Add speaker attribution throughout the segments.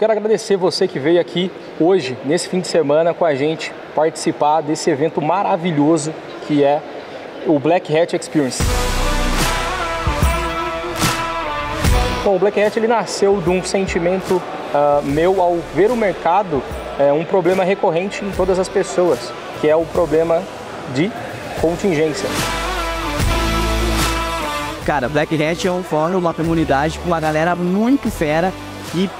Speaker 1: quero agradecer você que veio aqui hoje, nesse fim de semana, com a gente, participar desse evento maravilhoso que é o Black Hat Experience. Bom, o Black Hat ele nasceu de um sentimento uh, meu ao ver o mercado é, um problema recorrente em todas as pessoas, que é o problema de contingência.
Speaker 2: Cara, Black Hat é um fórum, uma comunidade com uma galera muito fera e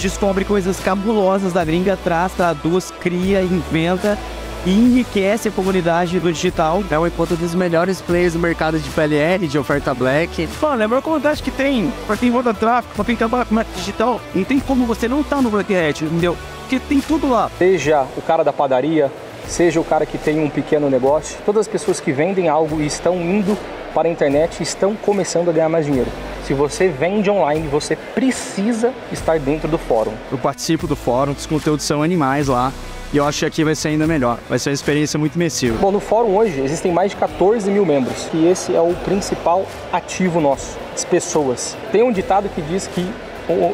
Speaker 2: descobre coisas cabulosas da gringa, traz, traduz, cria, inventa e enriquece a comunidade do digital.
Speaker 3: É um encontro dos melhores players do mercado de PLR, de oferta black.
Speaker 2: Mano, é a maior comunidade que tem. Pra quem roda tráfego, pra quem trabalha com digital, não tem como você não estar tá no Black Hat, entendeu? Porque tem tudo lá.
Speaker 1: Seja o cara da padaria, seja o cara que tem um pequeno negócio, todas as pessoas que vendem algo e estão indo para a internet estão começando a ganhar mais dinheiro. Se você vende online, você precisa estar dentro do fórum.
Speaker 3: Eu participo do fórum, os conteúdos são animais lá. E eu acho que aqui vai ser ainda melhor. Vai ser uma experiência muito imersiva.
Speaker 1: Bom, no fórum hoje existem mais de 14 mil membros. E esse é o principal ativo nosso, as pessoas. Tem um ditado que diz que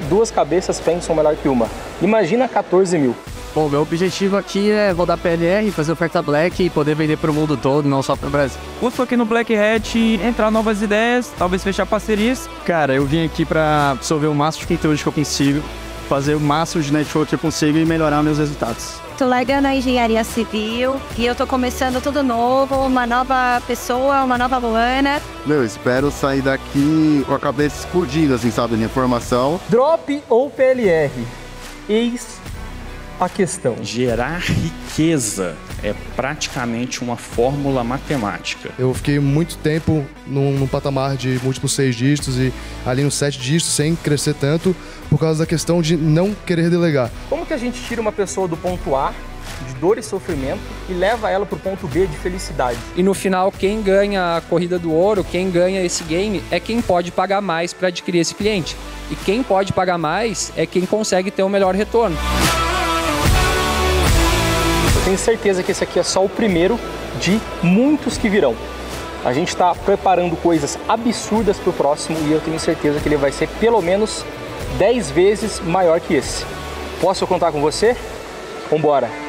Speaker 1: duas cabeças pensam melhor que uma. Imagina 14 mil.
Speaker 3: Bom, meu objetivo aqui é rodar PLR, fazer oferta Black e poder vender para o mundo todo, não só para o Brasil.
Speaker 2: Busco aqui no Black Hat entrar novas ideias, talvez fechar parcerias.
Speaker 3: Cara, eu vim aqui para absorver o máximo de conteúdo que eu consigo, fazer o máximo de network que eu consigo e melhorar meus resultados.
Speaker 4: Estou largando na engenharia civil e eu estou começando tudo novo, uma nova pessoa, uma nova Luana.
Speaker 5: Meu, espero sair daqui com a cabeça explodida, assim, sabe, de formação.
Speaker 1: Drop ou PLR? Eis a questão.
Speaker 6: Gerar riqueza é praticamente uma fórmula matemática.
Speaker 7: Eu fiquei muito tempo num, num, patamar de múltiplos seis dígitos e ali nos sete dígitos sem crescer tanto por causa da questão de não querer delegar.
Speaker 1: Como que a gente tira uma pessoa do ponto A de dor e sofrimento e leva ela para o ponto B de felicidade.
Speaker 8: E no final, quem ganha a corrida do ouro, quem ganha esse game, é quem pode pagar mais para adquirir esse cliente. E quem pode pagar mais é quem consegue ter o um melhor retorno
Speaker 1: tenho certeza que esse aqui é só o primeiro de muitos que virão. A gente está preparando coisas absurdas para o próximo e eu tenho certeza que ele vai ser pelo menos 10 vezes maior que esse. Posso contar com você? Vambora!